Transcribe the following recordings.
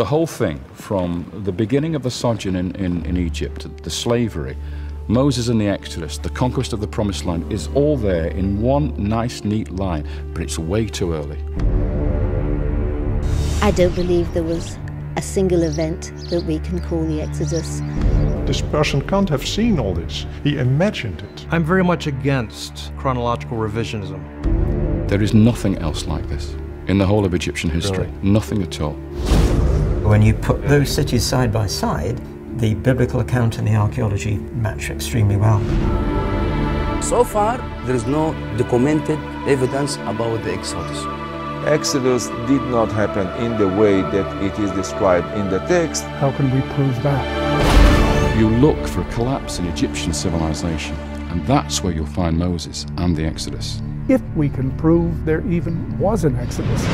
The whole thing, from the beginning of the sojourn in, in, in Egypt, the slavery, Moses and the Exodus, the conquest of the Promised Land, is all there in one nice, neat line, but it's way too early. I don't believe there was a single event that we can call the Exodus. This person can't have seen all this. He imagined it. I'm very much against chronological revisionism. There is nothing else like this in the whole of Egyptian history. Really? Nothing at all. When you put those cities side by side, the biblical account and the archaeology match extremely well. So far, there is no documented evidence about the Exodus. Exodus did not happen in the way that it is described in the text. How can we prove that? You look for a collapse in Egyptian civilization, and that's where you'll find Moses and the Exodus. If we can prove there even was an Exodus.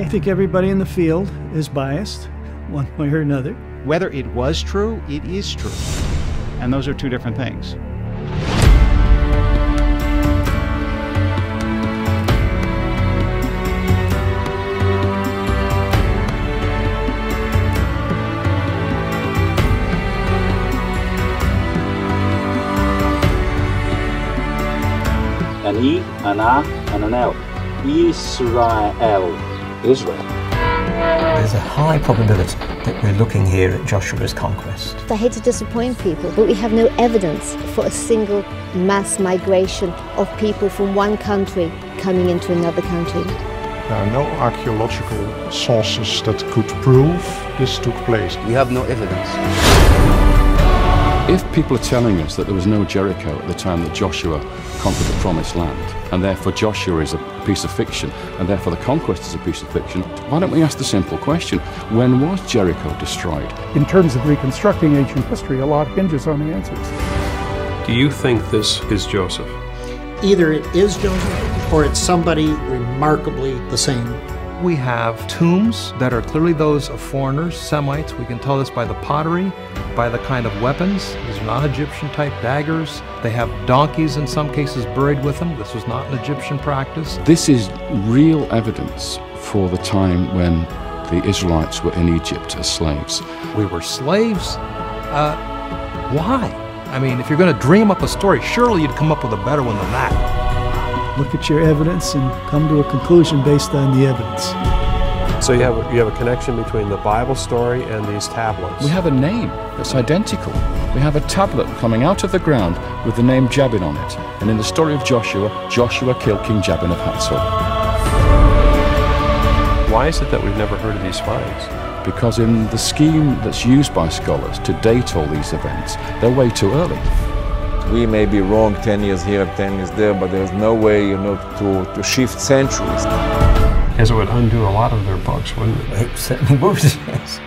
I think everybody in the field is biased, one way or another. Whether it was true, it is true. And those are two different things. an E, an A, and an L. Israel. Israel. There's a high probability that we're looking here at Joshua's conquest. I hate to disappoint people, but we have no evidence for a single mass migration of people from one country coming into another country. There are no archaeological sources that could prove this took place. We have no evidence. If people are telling us that there was no Jericho at the time that Joshua conquered the Promised Land, and therefore Joshua is a piece of fiction, and therefore the conquest is a piece of fiction, why don't we ask the simple question when was Jericho destroyed? In terms of reconstructing ancient history, a lot hinges on the answers. Do you think this is Joseph? Either it is Joseph or it's somebody remarkably the same. We have tombs that are clearly those of foreigners, Semites. We can tell this by the pottery, by the kind of weapons. These are not Egyptian type daggers. They have donkeys in some cases buried with them. This was not an Egyptian practice. This is real evidence for the time when the Israelites were in Egypt as slaves. We were slaves? Uh, why? I mean, if you're going to dream up a story, surely you'd come up with a better one than that. Look at your evidence and come to a conclusion based on the evidence. So you have you have a connection between the Bible story and these tablets. We have a name that's identical. We have a tablet coming out of the ground with the name Jabin on it. And in the story of Joshua, Joshua killed King Jabin of Hatzor. Why is it that we've never heard of these finds? Because in the scheme that's used by scholars to date all these events, they're way too early. We may be wrong 10 years here 10 years there, but there's no way, you know, to, to shift centuries. Because it would undo a lot of their books, wouldn't it? It certainly would, yes.